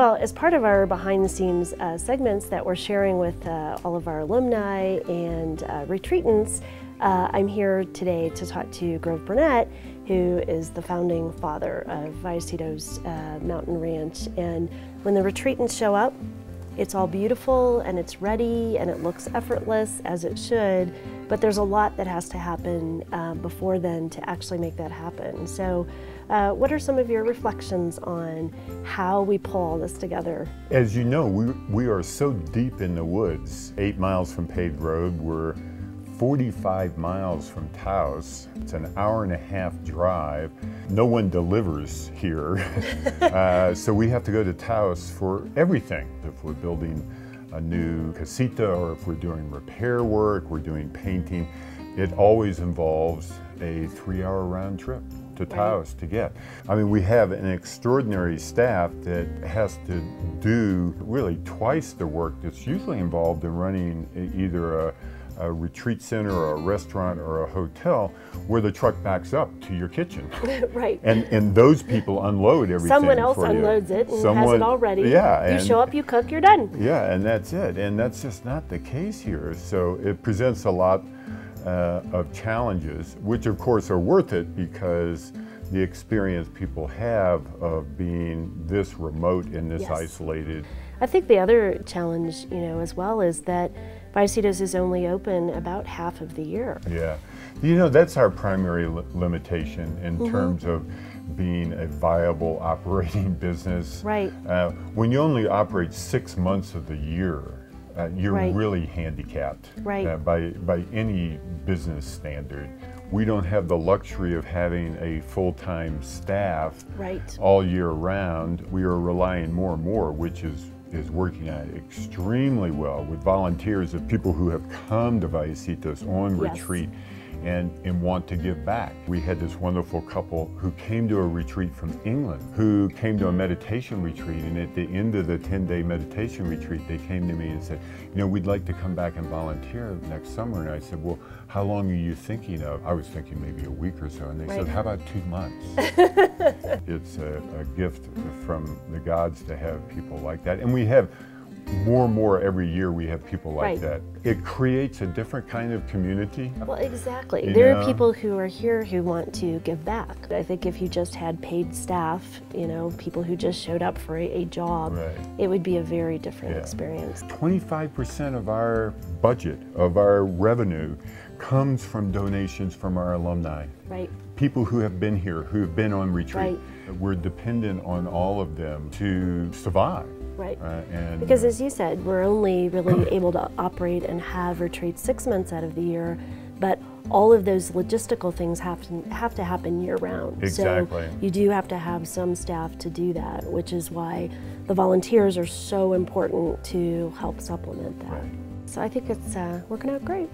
Well, as part of our behind the scenes uh, segments that we're sharing with uh, all of our alumni and uh, retreatants, uh, I'm here today to talk to Grove Burnett, who is the founding father of Vallecitos uh, Mountain Ranch. And when the retreatants show up, it's all beautiful and it's ready and it looks effortless as it should, but there's a lot that has to happen uh, before then to actually make that happen. So, uh, what are some of your reflections on how we pull all this together? As you know, we, we are so deep in the woods, eight miles from paved road. We're 45 miles from Taos. It's an hour and a half drive. No one delivers here. uh, so we have to go to Taos for everything. If we're building a new casita or if we're doing repair work, we're doing painting, it always involves a three hour round trip to Taos to get. I mean, we have an extraordinary staff that has to do really twice the work that's usually involved in running either a a retreat center or a restaurant or a hotel where the truck backs up to your kitchen. right. And and those people unload everything. Someone else unloads you. it and Someone, has it all ready. Yeah. You and, show up, you cook, you're done. Yeah, and that's it. And that's just not the case here. So it presents a lot uh, of challenges, which of course are worth it because the experience people have of being this remote and this Yes. isolated. I think the other challenge, you know, as well is that Vallecitos is only open about half of the year. Yeah. You know, that's our primary li- limitation in Mm-hmm. terms of being a viable operating business. Right. Uh, when you only operate six months of the year, uh, you're Right. really handicapped Right. uh, by, by any business standard. We don't have the luxury of having a full time staff Right. all year round. We are relying more and more, which is is working out extremely well with volunteers of people who have come to Vallecitos on Yes. retreat and, and want to give back. We had this wonderful couple who came to a retreat from England, who came to a meditation retreat, and at the end of the 10 day meditation retreat, they came to me and said, You know, we'd like to come back and volunteer next summer. And I said, Well, how long are you thinking of? I was thinking maybe a week or so. And they Right. said, How about two months? it's a, a gift from the gods to have people like that. And we have more and more every year we have people like Right. that. It creates a different kind of community. Well, exactly. You there know? are people who are here who want to give back. I think if you just had paid staff, you know, people who just showed up for a, a job, Right. it would be a very different Yeah. experience. 25% of our budget, of our revenue, comes from donations from our alumni. Right. People who have been here, who have been on retreat. Right. We're dependent on all of them to survive. Right. Uh, and Because as you said, we're only really able to operate and have retreats six months out of the year, but all of those logistical things have to have to happen year round. Exactly. So you do have to have some staff to do that, which is why the volunteers are so important to help supplement that. Right. So I think it's uh, working out great.